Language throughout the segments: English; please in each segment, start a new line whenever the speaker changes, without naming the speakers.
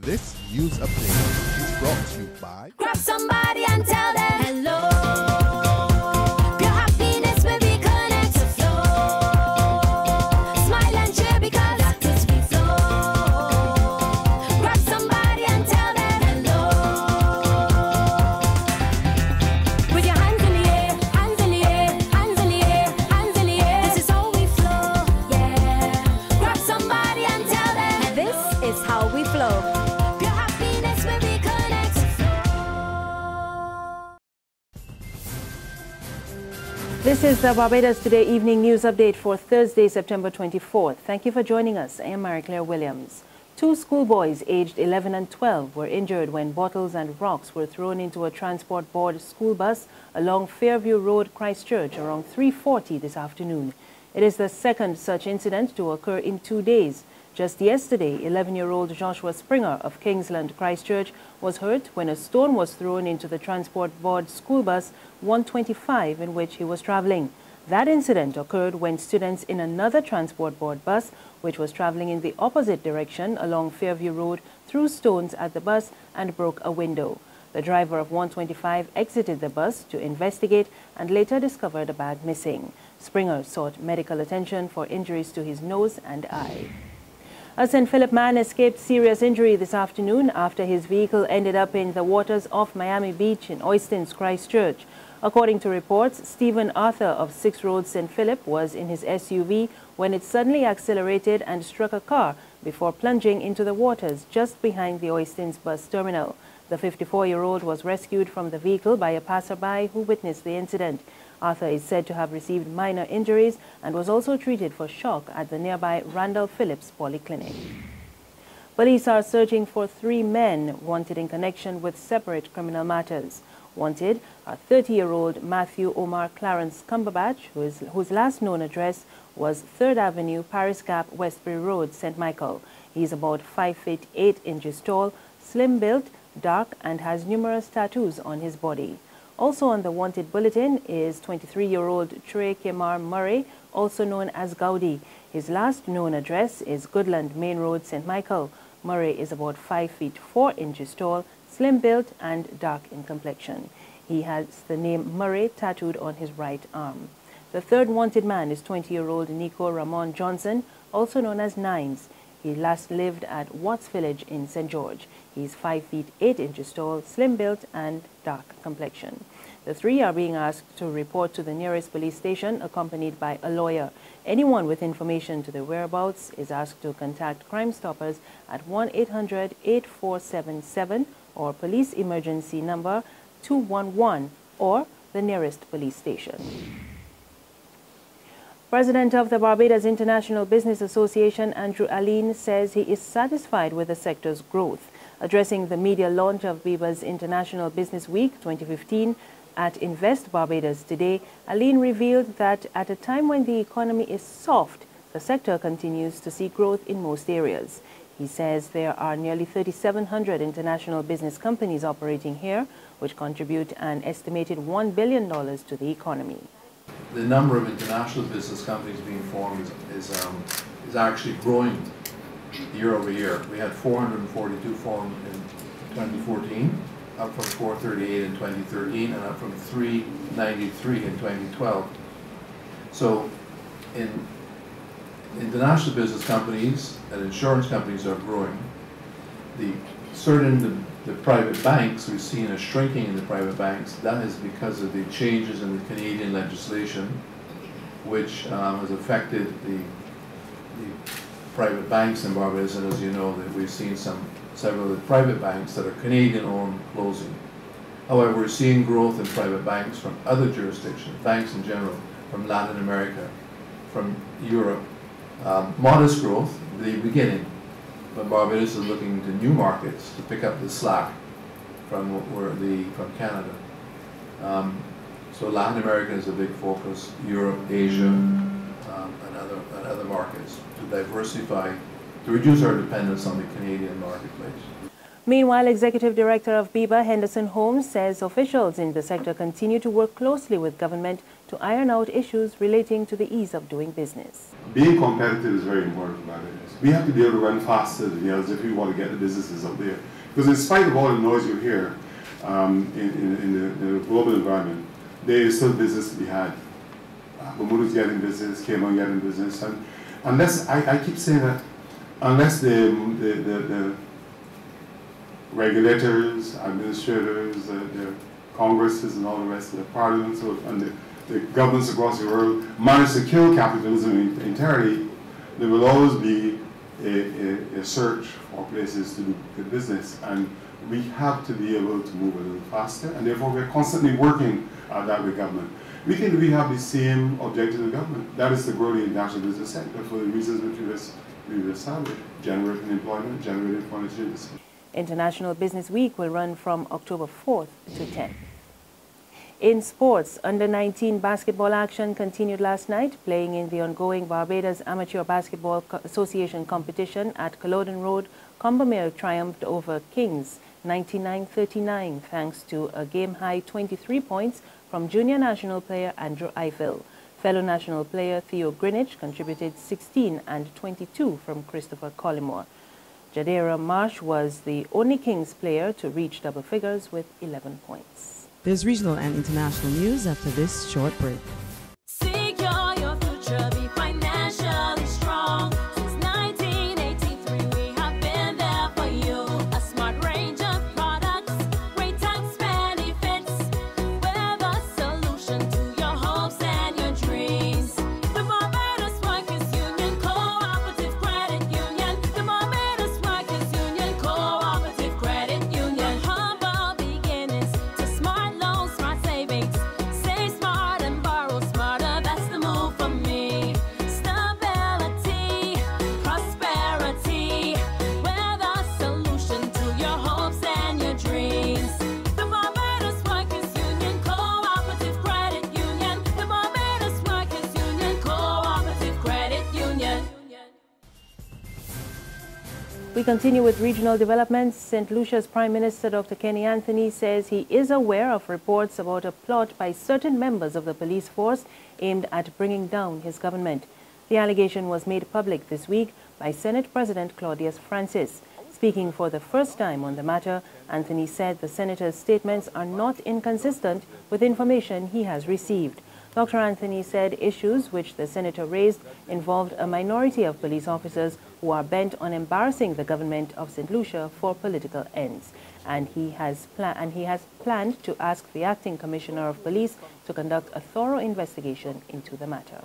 This news update is brought to you by
Grab somebody and tell them hello. This is
the Barbados Today evening news update for Thursday, September 24th. Thank you for joining us. I am Mary Claire Williams. Two schoolboys aged 11 and 12 were injured when bottles and rocks were thrown into a transport board school bus along Fairview Road, Christ Church around 3.40 this afternoon. It is the second such incident to occur in two days. Just yesterday, 11-year-old Joshua Springer of Kingsland, Christ Church, was hurt when a stone was thrown into the transport board school bus 125 in which he was traveling. That incident occurred when students in another transport board bus, which was traveling in the opposite direction along Fairview Road, threw stones at the bus and broke a window. The driver of 125 exited the bus to investigate and later discovered a bag missing. Springer sought medical attention for injuries to his nose and eye. A St. Philip man escaped serious injury this afternoon after his vehicle ended up in the waters off Miami Beach in Oistins, Christ Church. According to reports, Stephen Arthur of 6 Roads St. Philip was in his SUV when it suddenly accelerated and struck a car before plunging into the waters just behind the Oistins bus terminal. The 54-year-old was rescued from the vehicle by a passerby who witnessed the incident. Arthur is said to have received minor injuries and was also treated for shock at the nearby Randall Phillips Polyclinic. Police are searching for three men wanted in connection with separate criminal matters. Wanted are 30-year-old Matthew Omar Clarence Cumberbatch, who is, whose last known address was 3rd Avenue, Paris Gap, Westbury Road, St. Michael. He is about 5 feet 8 inches tall, slim built, dark, and has numerous tattoos on his body. Also on the wanted bulletin is 23-year-old Trey Kemar Murray, also known as Gaudi. His last known address is Goodland Main Road, St. Michael. Murray is about 5 feet 4 inches tall, slim built, and dark in complexion. He has the name Murray tattooed on his right arm. The third wanted man is 20-year-old Nico Ramon Johnson, also known as Nines. He last lived at Watts Village in St. George. He is 5 feet 8 inches tall, slim built, and dark complexion. The three are being asked to report to the nearest police station accompanied by a lawyer. Anyone with information to their whereabouts is asked to contact Crime Stoppers at 1-800-8477 or police emergency number 211 or the nearest police station. President of the Barbados International Business Association, Andrew Alleyne, says he is satisfied with the sector's growth. Addressing the media launch of BIBA's International Business Week 2015 at Invest Barbados today, Alleyne revealed that at a time when the economy is soft, the sector continues to see growth in most areas. He says there are nearly 3,700 international business companies operating here, which contribute an estimated $1 billion to the economy.
The number of international business companies being formed is, is, um, is actually growing year over year. We had 442 formed in 2014, up from 438 in 2013, and up from 393 in 2012. So, in international business companies and insurance companies are growing. The certain the, private banks, we've seen a shrinking in the private banks. That is because of the changes in the Canadian legislation, which um, has affected the, the private banks in Barbados. And as you know, that we've seen some several of the private banks that are Canadian-owned closing. However, we're seeing growth in private banks from other jurisdictions, banks in general, from Latin America, from Europe. Um, modest growth, the beginning, but Barbados is looking to new markets to pick up the slack from where the from Canada. Um, so Latin America is a big focus, Europe, Asia, um, and other and other markets to diversify, to reduce our dependence on the Canadian marketplace.
Meanwhile, Executive Director of BIBA, Henderson Holmes, says officials in the sector continue to work closely with government to iron out issues relating to the ease of doing business.
Being competitive is very important. We have to be able to run faster than the if we want to get the businesses up there. Because in spite of all the noise you hear um, in, in, in, the, in, the, global environment, there is still business to be had. Uh, Bermuda's getting business, Cayman getting business, and unless I, I keep saying that, unless the, the, the, the regulators, administrators, uh, the congresses, and all the rest of the parliaments and the, the governments across the world manage to kill capitalism entirely, there will always be a, a, a search for places to do business. And we have to be able to move a little faster, and therefore we're constantly working at that with government. We think we have the same objective of government. That is to grow the international business sector for the reasons which we've established, generating employment, generating foreign exchange.
International Business Week will run from October 4th to 10th. In sports, under-19 basketball action continued last night, playing in the ongoing Barbados Amateur Basketball Association competition at Culloden Road. Combermere triumphed over Kingz 99-39 thanks to a game-high 23 points from junior national player Andrew Eiffel. Fellow national player Theo Greenwich contributed 16 and 22 from Christopher Collymore. Jadera Marsh was the only Kingz player to reach double figures with 11 points.
There's regional and international news after this short break.
We continue with regional developments. St. Lucia's Prime Minister Dr. Kenny Anthony says he is aware of reports about a plot by certain members of the police force aimed at bringing down his government. The allegation was made public this week by Senate President Claudius Francis. Speaking for the first time on the matter, Anthony said the senator's statements are not inconsistent with information he has received. Dr. Anthony said issues which the senator raised involved a minority of police officers who are bent on embarrassing the government of St. Lucia for political ends. And he, has and he has planned to ask the acting commissioner of police to conduct a thorough investigation into the matter.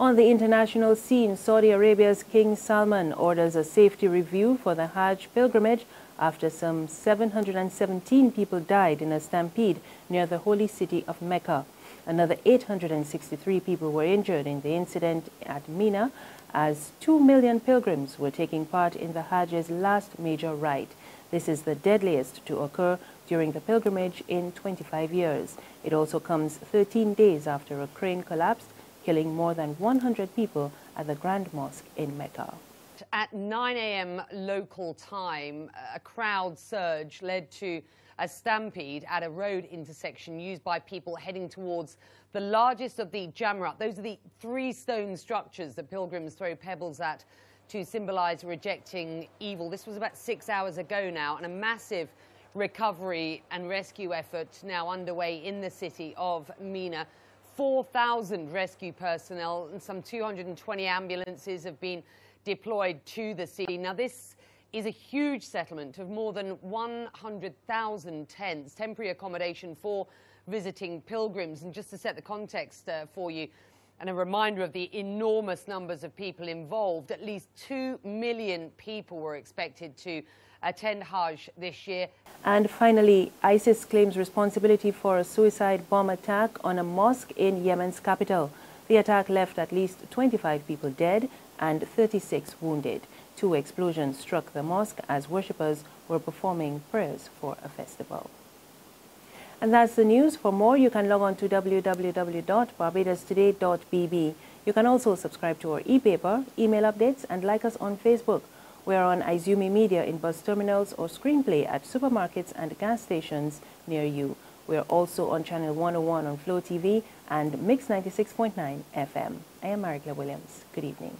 On the international scene, Saudi Arabia's King Salman orders a safety review for the Hajj pilgrimage after some 717 people died in a stampede near the holy city of Mecca. Another 863 people were injured in the incident at Mina as 2 million pilgrims were taking part in the Hajj's last major rite. This is the deadliest to occur during the pilgrimage in 25 years. It also comes 13 days after a crane collapsed, killing more than 100 people at the Grand Mosque in Mecca.
At 9 a.m. local time, a crowd surge led to a stampede at a road intersection used by people heading towards the largest of the Jamarat. Those are the three stone structures that pilgrims throw pebbles at to symbolize rejecting evil. This was about six hours ago now, and a massive recovery and rescue effort now underway in the city of Mina. 4,000 rescue personnel and some 220 ambulances have been deployed to the scene. Now, this is a huge settlement of more than 100,000 tents, temporary accommodation for visiting pilgrims. And just to set the context uh, for you, and a reminder of the enormous numbers of people involved, at least 2 million people were expected to attend Hajj this year.
And finally, ISIS claims responsibility for a suicide bomb attack on a mosque in Yemen's capital. The attack left at least 25 people dead and 36 wounded. Two explosions struck the mosque as worshippers were performing prayers for a festival. And that's the news. For more, you can log on to www.barbadostoday.bb. You can also subscribe to our e-paper, email updates, and like us on Facebook. We're on Izumi Media in bus terminals or screenplay at supermarkets and gas stations near you. We are also on channel 101 on Flow TV and Mix 96.9 FM. I am Mary Claire Williams. Good evening.